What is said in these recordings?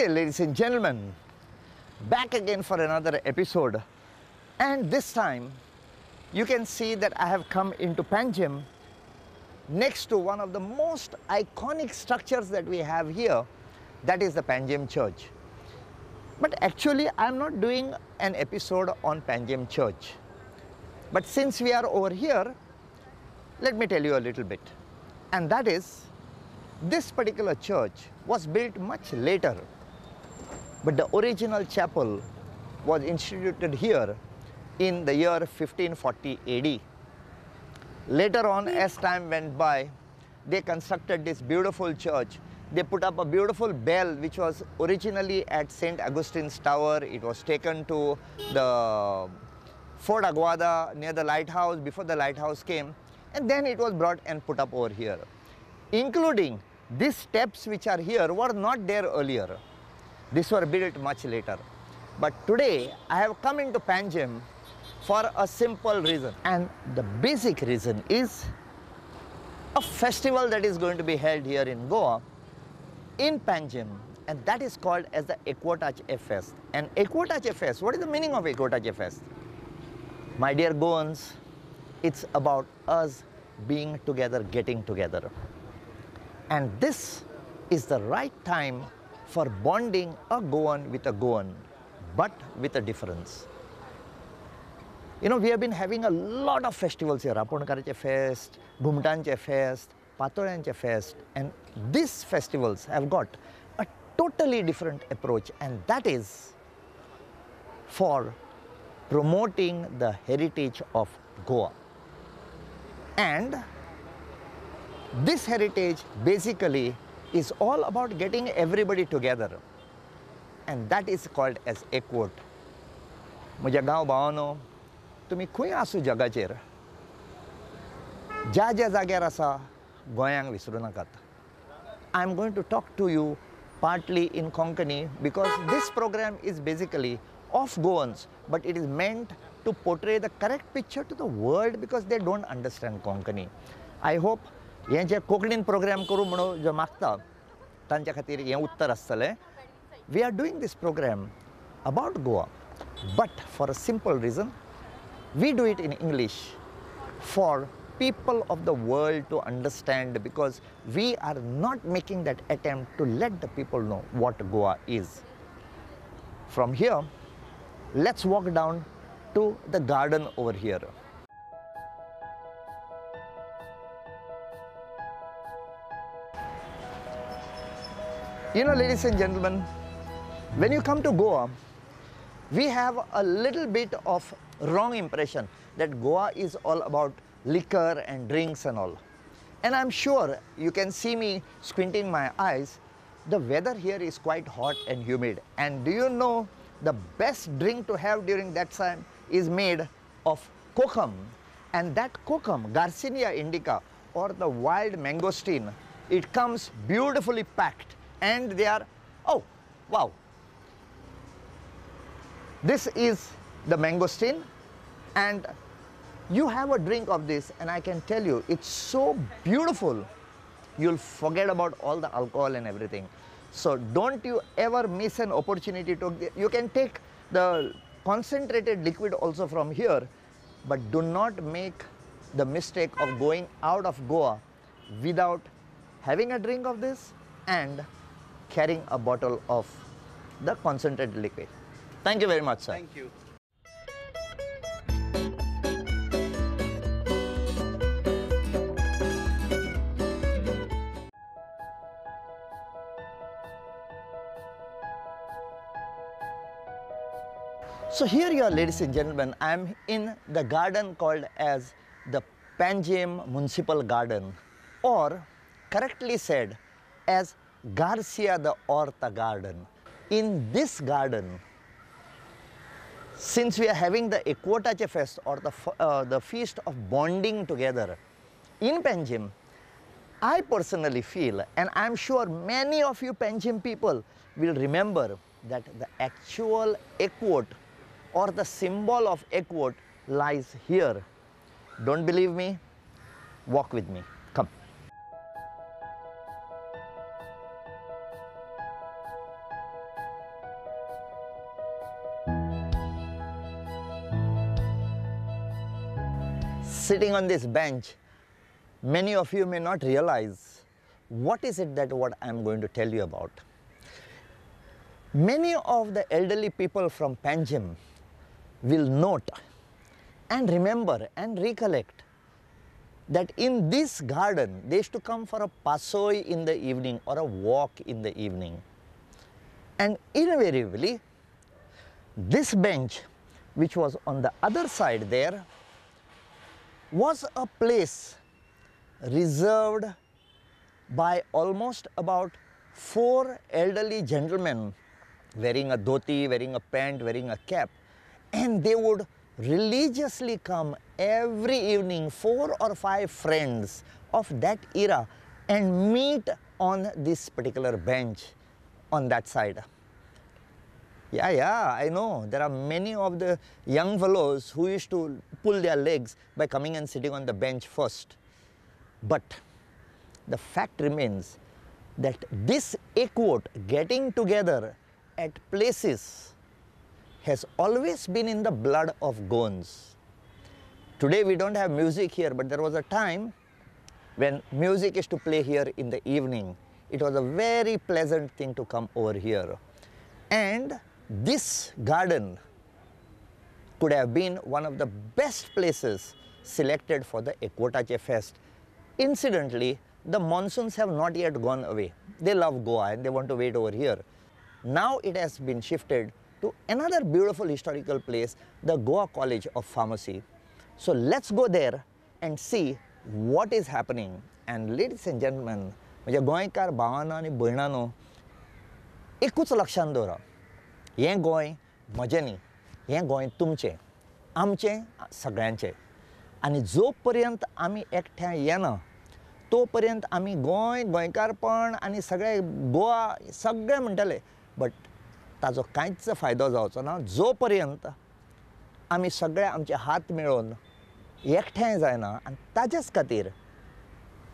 day, ladies and gentlemen. Back again for another episode. And this time, you can see that I have come into Panjim next to one of the most iconic structures that we have here, that is the Panjim Church. But actually, I'm not doing an episode on Panjim Church. But since we are over here, let me tell you a little bit. And that is, this particular church was built much later, but the original chapel was instituted here in the year 1540 AD. Later on, as time went by, they constructed this beautiful church. They put up a beautiful bell which was originally at St. Augustine's Tower. It was taken to the Fort Aguada near the lighthouse before the lighthouse came and then it was brought and put up over here. Including these steps which are here were not there earlier. These were built much later. But today I have come into Panjim for a simple reason. And the basic reason is a festival that is going to be held here in Goa in Panjim and that is called as the Ekvottache Fest. And Ekvottache Fest, what is the meaning of Ekvottache Fest? My dear Goans, it's about us being together, getting together. And this is the right time for bonding a Goan with a Goan, but with a difference. You know, we have been having a lot of festivals here, Aponkarche Fest, Ghumtanche Fest, Patoyanche Fest, and these festivals have got a totally different approach, and that is for promoting the heritage of Goa. And this heritage basically is all about getting everybody together. And that is called as Ekvot. म्हज्या गांव भावानो तुमी खंय आसूं जगाचेर ज्या ज्या जाग्यार आसा गोंयांक विसरूं नाकात I am going to talk to you partly in Konkani because this program is basically of Goans, but it is meant to portray the correct picture to the world because they don't understand Konkani. I hope हें जें कोंकणीन programme करूं म्हणून जो मागता तांच्या खातीर हें उत्तर आसतलें we are doing this programme about Goa but for a simple reason we do it in English for people of the world to understand because we are not making that attempt to let the people know what Goa is. From here, let's walk down to the garden over here. You know, ladies and gentlemen, when you come to Goa, we have a little bit of wrong impression that Goa is all about liquor and drinks and all. And I'm sure you can see me squinting my eyes. The weather here is quite hot and humid. And do you know the best drink to have during that time is made of kokum. And that kokum, Garcinia indica or the wild mangosteen, it comes beautifully packed and they are, oh, wow. This is the mangosteen and you have a drink of this and I can tell you it's so beautiful you'll forget about all the alcohol and everything. So don't you ever miss an opportunity to, you can take the concentrated liquid also from here but do not make the mistake of going out of Goa without having a drink of this and carrying a bottle of the concentrated liquid. Thank you very much, sir. Thank you. So here you are, ladies and gentlemen. I am in the garden called as the Panjim Municipal Garden, or correctly said as Garcia da Orta Garden. In this garden, since we are having the Ekvottache Fest or the, uh, the feast of bonding together in Panjim, I personally feel, and I'm sure many of you Panjim people will remember that the actual Equot or the symbol of Equot lies here. Don't believe me? Walk with me. Sitting on this bench, many of you may not realize what is it that what I'm going to tell you about. Many of the elderly people from Panjim will note and remember and recollect that in this garden they used to come for a pasoi in the evening or a walk in the evening. And invariably, this bench, which was on the other side there, was a place reserved by almost about four elderly gentlemen wearing a dhoti, wearing a pant, wearing a cap, and they would religiously come every evening, four or five friends of that era, and meet on this particular bench on that side. Yeah, yeah, I know. There are many of the young fellows who used to pull their legs by coming and sitting on the bench first. But the fact remains that this equote getting together at places has always been in the blood of Goans. Today we don't have music here, but there was a time when music is to play here in the evening. It was a very pleasant thing to come over here. And this garden could have been one of the best places selected for the Ekotache Fest. Incidentally, the monsoons have not yet gone away. They love Goa and they want to wait over here. Now it has been shifted to another beautiful historical place, the Goa College of Pharmacy. So let's go there and see what is happening. And ladies and gentlemen, म्हणजे गोंयकार भावांनो आनी भयणांनो एकूच लक्षांत दवरा हें गोंय म्हजें न्ही हें गोंय तुमचें आमचें सगळ्यांचें. आनी जो पर्यंत आमी एकठांय येना तो पर्यंत आमी गोंय गोंयकारपण आनी सगळें गोवा सगळें म्हणटले बट ताजो कांयच फायदो जावचो ना. जो पर्यंत आमी सगळे आमचे हात मेळोवन एकठांय जायना आनी ताजेच खातीर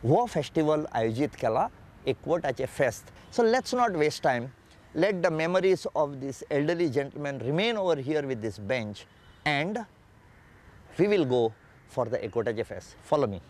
हो फेस्टिवल आयोजीत केला एकवटाचें फेस्त. So let's not waste time let the memories of this elderly gentleman remain over here with this bench and we will go for the Ekotaje Fest. Follow me.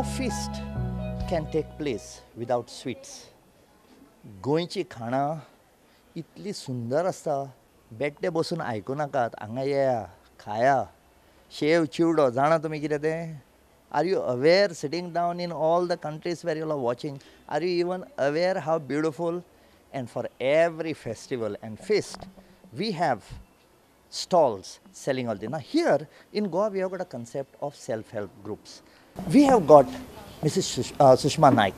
No feast can take place without sweets. गोंयची खाणां इतली सुंदर आसता बेट्टे बसून आयकूं नाकात हांगा येया खाया शेव चिवडो जाणा तुमी कितें तें are you aware sitting down in all the countries where you are watching are you even aware how beautiful and for every festival and feast we have stalls selling all this. Now here in Goa we have got a concept of self-help groups. We have got Mrs. Uh, Sushma Naik.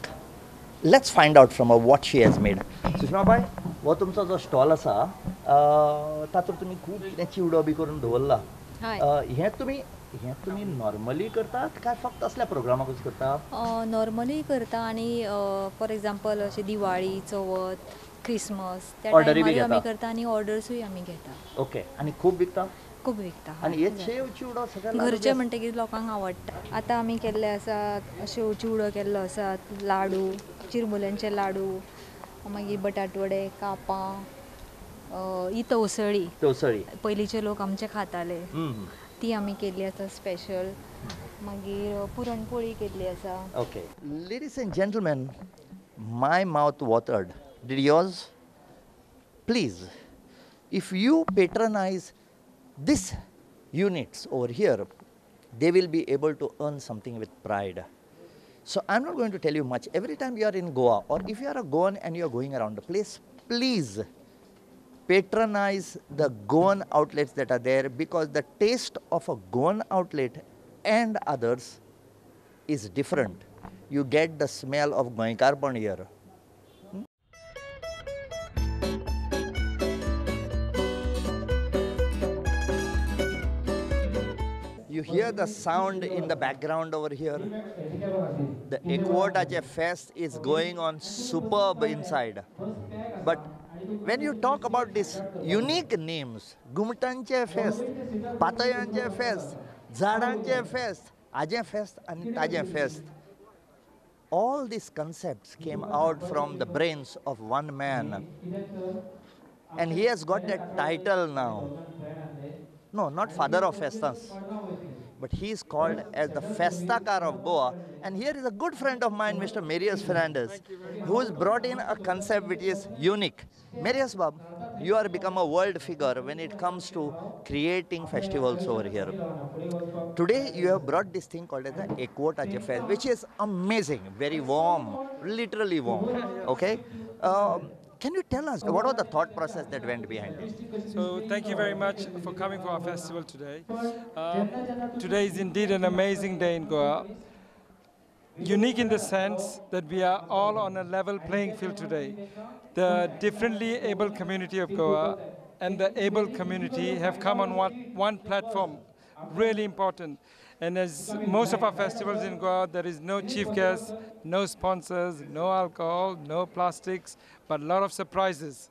Let's find out from her what she has made. Sushma bhai, हो तुमचो जो stall आसा अ, तातूंत तुमी खूब कितें चिवडो B करून दवरला. अ, हें तुमी हें तुमी नॉर्मली करतात काय फक्त असल्या प्रोग्रामाकूच करता नॉर्मली करता आणि फॉर एग्जाम्पल अशे दिवाळी चवथ क्रिसमस त्या आमी? करता आनी ऑर्डर्सूय आमी घेता ओके आनी खूब विकता खूब विकता आनी हे शेव चिवडो सगळ्या घरचे म्हणटकीर लोकांक आवडटा आतां आमी केल्ले आसात शेव चिवडो केल्लो आसा लाडू चिरमुल्यांचे लाडू मागीर बटाटवडे कापां ही तवसळी तवसळी पयलींचे लोक आमचे खाताले. ती आमी केल्ली आसा स्पेशल मागीर पुरणपोळी केल्ली आसा Okay. Ladies and gentlemen, my mouth watered. Did yours? Please, if you patronize this units over here, they will be able to earn something with pride. So I'm not going to tell you much. Every time you are in Goa, or if you are a Goan and you are going around the place, please patronize the Goan outlets that are there because the taste of a Goan outlet and others is different. You get the smell of Goikarpan here. You hear the sound in the background over here. The Ekvottache Fest is going on superb inside. But when you talk about these unique names, Gumtanche Fest, Patayanche Fest, Zadanche Fest, Aje Fest, and Taje Fest, all these concepts came out from the brains of one man. And he has got that title now. No, not father of festas, but he is called as the Festakar of Goa. And here is a good friend of mine, Mr. Marius Fernandes, who has brought in a concept which is unique. Marius Bab, you are become a world figure when it comes to creating festivals over here. Today you have brought this thing called as the Ekvottache Fest, which is amazing, very warm, literally warm. Okay? Um, can you tell us what was the thought process that went behind it? So thank you very much for coming for our festival today. Um, today is indeed an amazing day in Goa. Unique in the sense that we are all on a level playing field today. The differently able community of Goa and the able community have come on one, one platform, really important. And as most of our festivals in Goa, there is no chief guest, no sponsors, no alcohol, no plastics, but a lot of surprises.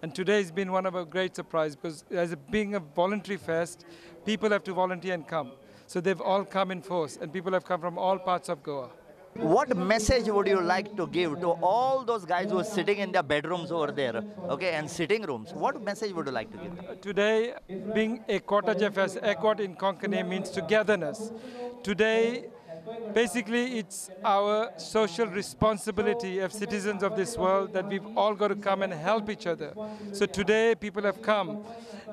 And today has been one of a great surprise because as a, being a voluntary fest, people have to volunteer and come. So they've all come in force and people have come from all parts of Goa. What message would you like to give to all those guys who are sitting in their bedrooms over there, okay, and sitting rooms? What message would you like to give? Today, being a Kottaje Fest, Ekot in Konkani means togetherness. Today, basically, it's our social responsibility as citizens of this world that we've all got to come and help each other. So today, people have come.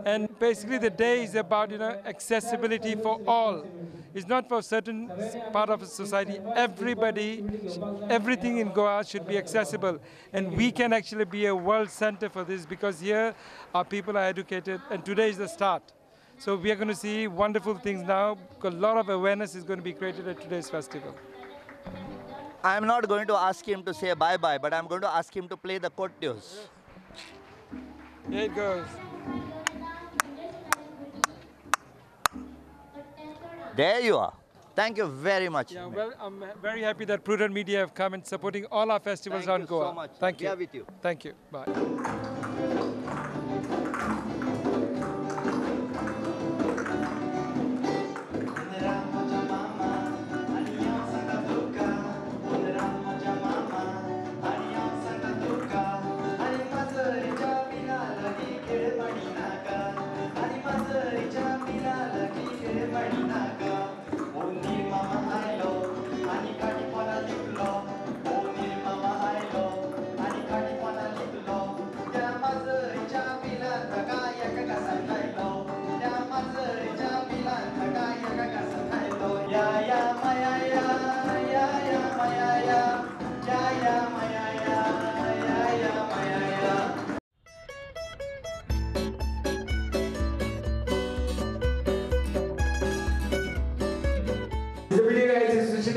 And basically, the day is about you know accessibility for all. It's not for certain part of society. Everybody, everything in Goa should be accessible, and we can actually be a world center for this because here our people are educated, and today is the start. So we are going to see wonderful things now. A lot of awareness is going to be created at today's festival. I'm not going to ask him to say bye bye, but I'm going to ask him to play the Kotyos. Here it goes. There you are. Thank you very much. Yeah, well, I'm very happy that Prudent Media have come and supporting all our festivals Thank on you Goa. so much. Thank We you. are with you. Thank you. Bye.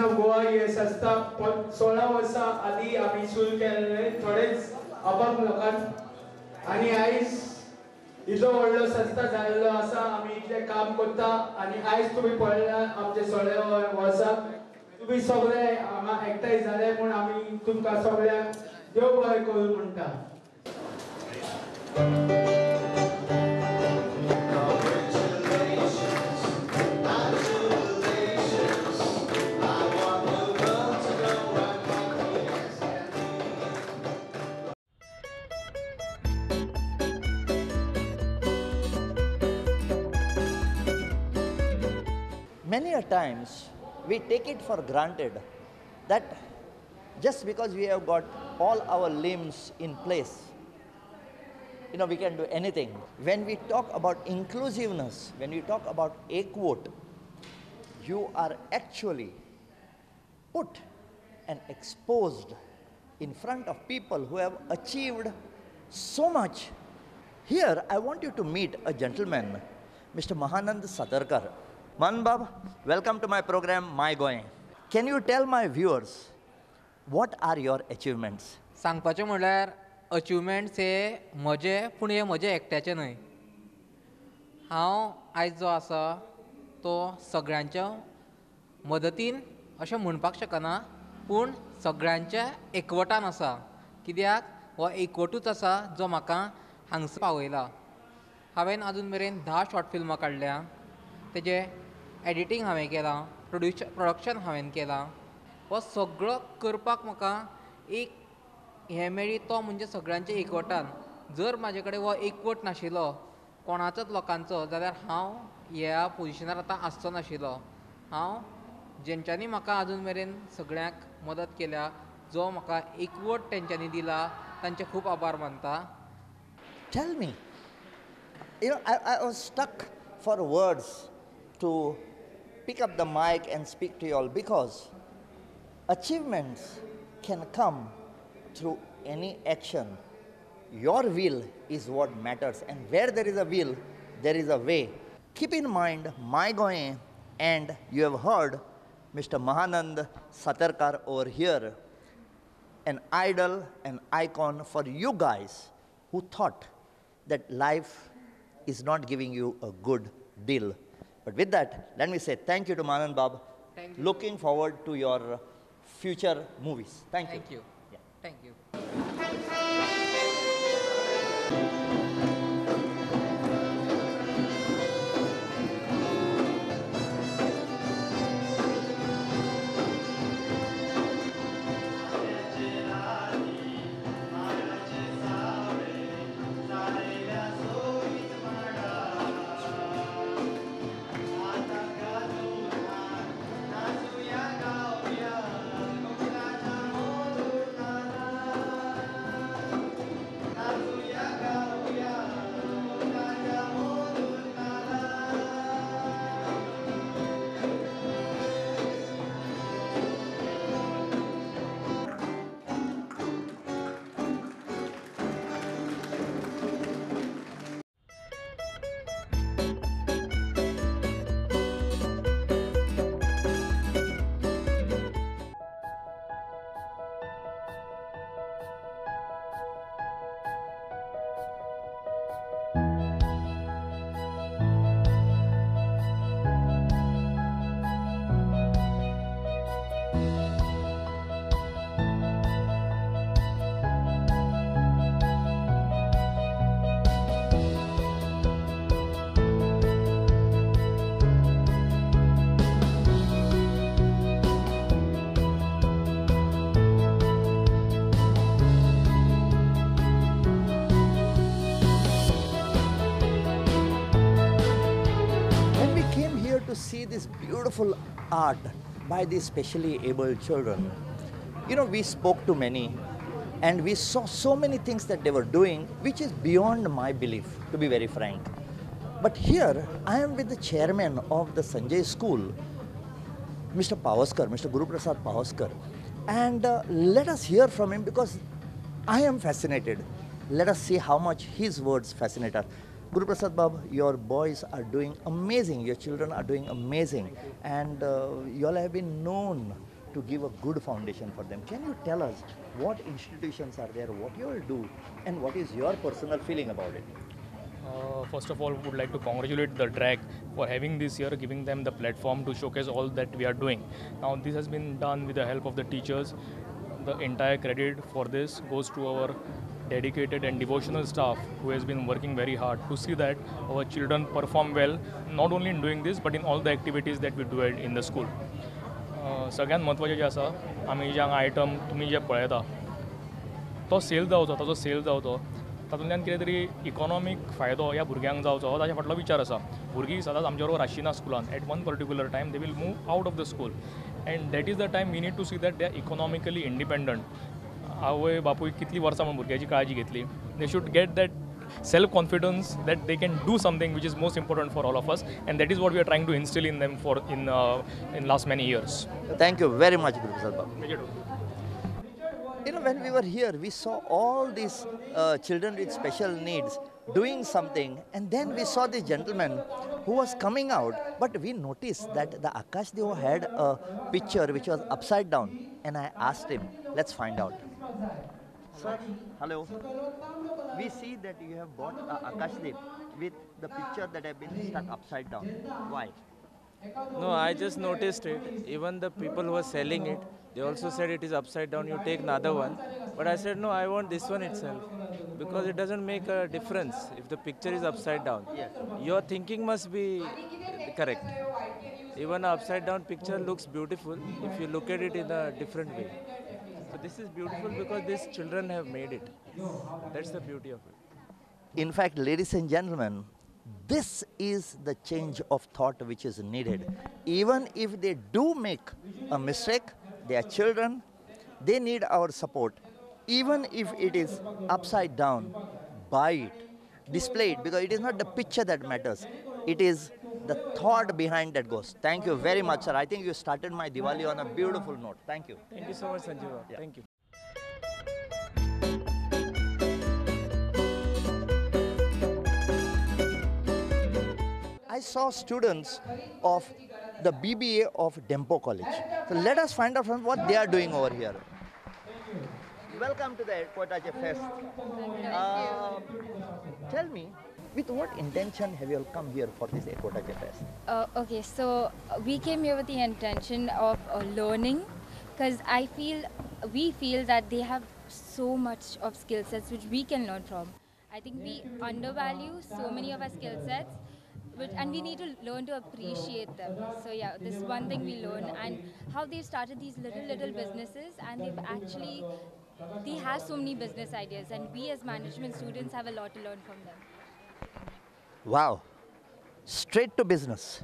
Rights Goa of संस्था प- सोळा वर्सां आदी आमी सुरू केल्ले थोडेच अपंग लोकांक आनी आयज इतलो व्हडलो संस्था जाल्लो आसा आमी इतलें काम करता आनी आयज तुमी पळयला आमचे सोळ्या वर्सां तुमी सगळे हांगा एकठांय जाले म्हूण आमी तुमकां सगळ्यांक देव बरें करूं म्हणटा many a times we take it for granted that just because we have got all our limbs in place, you know, we can do anything. When we talk about inclusiveness, when we talk about equote, you are actually put and exposed in front of people who have achieved so much. Here, I want you to meet a gentleman, Mr. Mahanand Satarkar. Manbab, welcome to my program, My Going. Can you tell my viewers what are your achievements? सांगपाचें म्हणल्यार achievements हे म्हजे पूण हे म्हजे एकट्याचे न्हय. हांव आयज जो आसा तो सगळ्यांच्या मदतीन अशें म्हणपाक शकना पूण सगळ्यांच्या एकवटान आसा. कित्याक? हो एकवटूच आसा जो म्हाका हांगसर पावयला. हांवें आजून मेरेन धा शॉर्ट फिल्मां काडल्या. तेजे एडिटींग हांवें केलां प्रोड्युश प्रोडक्शन हांवें केलां. हो सगळो करपाक म्हाका एक हें मेळ्ळी तो म्हणजे सगळ्यांच्या एकवटान. जर म्हाजे कडेन हो एकवट नाशिल्लो कोणाचोच लोकांचो जाल्यार हांव ह्या पोजिशनार आतां आसचो नाशिल्लो. हांव जेंच्यांनी म्हाका आजून मेरेन सगळ्यांक मदत केल्या जो म्हाका एकवट तेंच्यांनी दिला तांचे खूब आभार मानता. Tell me. You know, I, I was stuck for words to pick up the mic and speak to you all because achievements can come through any action. Your will is what matters, and where there is a will, there is a way. Keep in mind My Goem, and you have heard Mr. Mahanand Satarkar over here, an idol, an icon for you guys who thought that life is not giving you a good deal. But with that, let me say thank you to Manan Bab. Thank you. Looking forward to your future movies. Thank, thank you. you. Yeah. Thank you. To see this beautiful art by these specially able children, you know, we spoke to many and we saw so many things that they were doing, which is beyond my belief, to be very frank. But here, I am with the chairman of the Sanjay School, Mr. Pavaskar, Mr. Guru Prasad Pavaskar. And uh, let us hear from him because I am fascinated. Let us see how much his words fascinate us. Guru Prasad Bab, your boys are doing amazing. Your children are doing amazing. And uh, you all have been known to give a good foundation for them. Can you tell us what institutions are there, what you all do, and what is your personal feeling about it? Uh, first of all, would like to congratulate the DRAG for having this year, giving them the platform to showcase all that we are doing. Now, this has been done with the help of the teachers. The entire credit for this goes to our dedicated and devotional staff who has been working very hard to see that our children perform well, not only in doing this, but in all the activities that we do in the school. Uh, सगळ्यात सगळ्यांत म्हत्वाचें जें आसा आमी जे हांगा item तुमी जे पळयता तो सेल जावचो ताचो सेल जावचो तातूंतल्यान कितें तरी इकॉनॉमीक फायदो ह्या भुरग्यांक जावचो हो, ताच्या फाटलो विचार आसा भुरगीं सदांच आमच्या बरोबर आशिना स्कुलान at one particular time they will move out of the school and that is the time we need to see that they are economically independent आवय बापूय कितलीं वर्सां म्हणून भुरग्याची काळजी घेतली they should get that self confidence that they can do something which is most important for all of us and that is what we are trying to instill in them for in uh, in last many years Thank you very much, Professor Babu. You know, when we were here, we saw all these uh, children with special needs doing something, and then we saw this gentleman who was coming out, but we noticed that the Akash Deo had a picture which was upside down, and I asked him, let's find out. Sir, hello. We see that you have bought a Akash Dev with the picture that have been stuck upside down. Why? No, I just noticed it. Even the people who are selling it, they also said it is upside down. You take another one. But I said no, I want this one itself because it doesn't make a difference if the picture is upside down. Yes. Your thinking must be correct. Even an upside down picture looks beautiful if you look at it in a different way. So this is beautiful because these children have made it. That's the beauty of it. In fact, ladies and gentlemen, this is the change of thought which is needed. Even if they do make a mistake, they are children, they need our support. Even if it is upside down, buy it, display it, because it is not the picture that matters. It is the thought behind that goes. Thank you very much, sir. I think you started my Diwali on a beautiful note. Thank you. Thank you so much, Sanjeeva. Thank you. I saw students of the BBA of Dempo College. So let us find out from what they are doing over here. Welcome to the Kotache Fest. Um, tell me, with what intention have you all come here for this Kotache Fest? Uh, okay, so uh, we came here with the intention of uh, learning because I feel, we feel that they have so much of skill sets which we can learn from. I think we undervalue so many of our skill sets and we need to learn to appreciate them. So yeah, this is one thing we learn and how they've started these little, little businesses and they've actually, they have so many business ideas and we as management students have a lot to learn from them. Wow. Straight to business.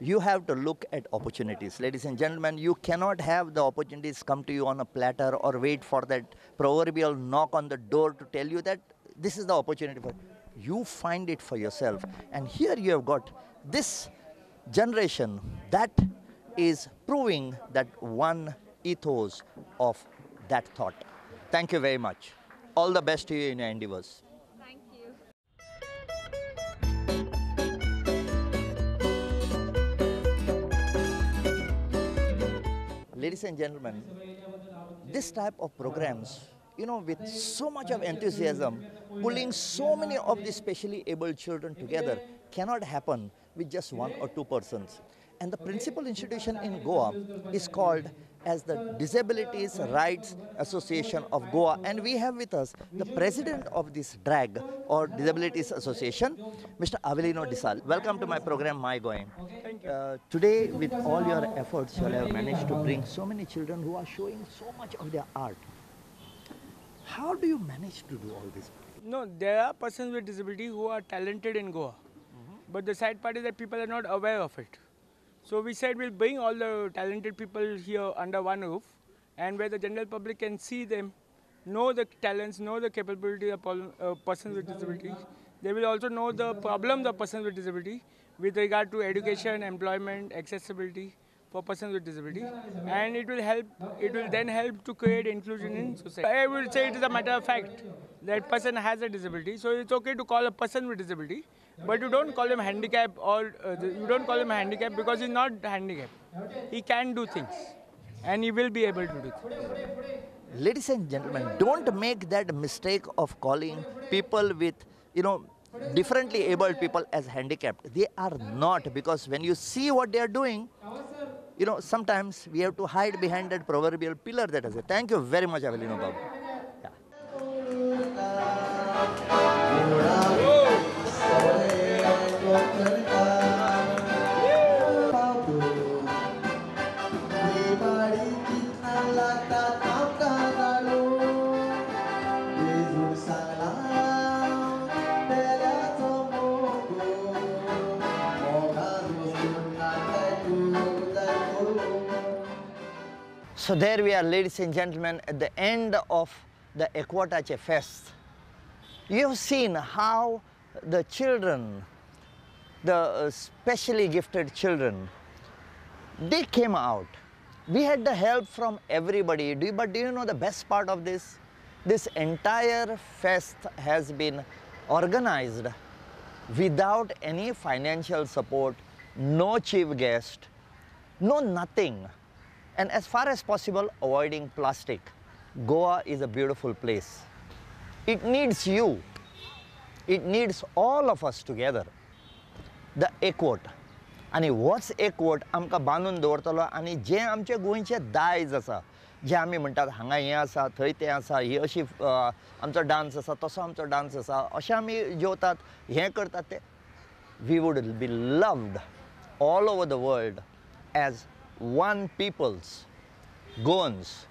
You have to look at opportunities. Ladies and gentlemen, you cannot have the opportunities come to you on a platter or wait for that proverbial knock on the door to tell you that this is the opportunity for you find it for yourself. And here you have got this generation that is proving that one ethos of that thought. Thank you very much. All the best to you in your endeavors. Ladies and gentlemen, this type of programs, you know, with so much of enthusiasm, pulling so many of the specially abled children together cannot happen with just one or two persons. And the principal institution in Goa is called as the Disabilities Rights Association of Goa. And we have with us the president of this DRAG or Disabilities Association, Mr. Avelino Disal. Welcome to my program, My Goa. Uh, today, with all your efforts, you have managed to bring so many children who are showing so much of their art. How do you manage to do all this? No, there are persons with disability who are talented in Goa. But the sad part is that people are not aware of it. So we said we'll bring all the talented people here under one roof and where the general public can see them, know the talents, know the capability of uh, persons with disabilities. They will also know the problems of persons with disability with regard to education, employment, accessibility for persons with disability. And it will help it will then help to create inclusion in society. I will say it is a matter of fact that person has a disability so it's okay to call a person with disability but you don't call him handicap or uh, you don't call him handicap because he's not handicapped he can do things and he will be able to do things Ladies and gentlemen, don't make that mistake of calling people with, you know, differently abled people as handicapped. They are not because when you see what they are doing, you know, sometimes we have to hide behind that proverbial pillar that is it. Thank you very much, Avelino Babu. So there we are, ladies and gentlemen, at the end of the Equatache Fest. You have seen how the children, the uh, specially gifted children, they came out. We had the help from everybody. But do you know the best part of this? This entire fest has been organized without any financial support, no chief guest, no nothing And as far as possible, avoiding plastic. Goa is a beautiful place. It needs you. It needs all of us together. The एकवट आनी होच एकवट आमकां बांदून दवरतलो आनी जे आमचे गोंयचे दायज आसा जे आमी म्हणटात हांगा हें आसा थंय तें आसा ही अशी अ, आमचो डान्स आसा तसो आमचो डान्स आसा अशें आमी जेवतात हें करतात ते we would be loved all over the world as one peoples, Goans,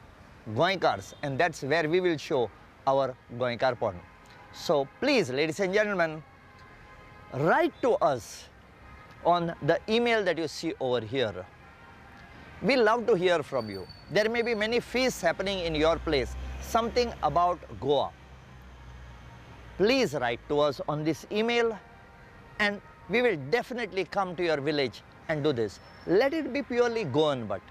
Goinkars and that's where we will show our Goinkar porn. So please ladies and gentlemen, write to us on the email that you see over here. We love to hear from you. There may be many feasts happening in your place, something about Goa. Please write to us on this email and we will definitely come to your village and do this. Let it be purely Goan but.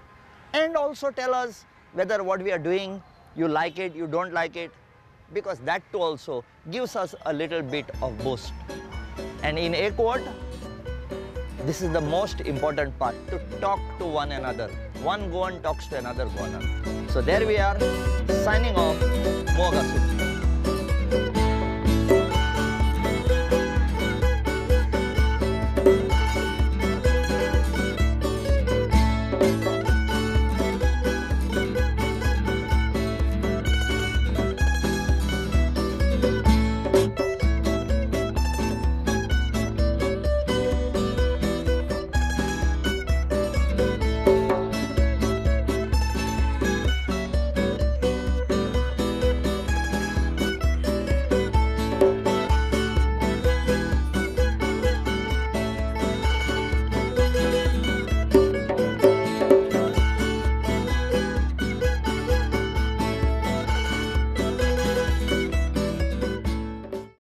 And also tell us whether what we are doing, you like it, you don't like it, because that too also gives us a little bit of boost. And in Ekot, this is the most important part to talk to one another. One Goan talks to another Goan. So there we are, signing off, Moga.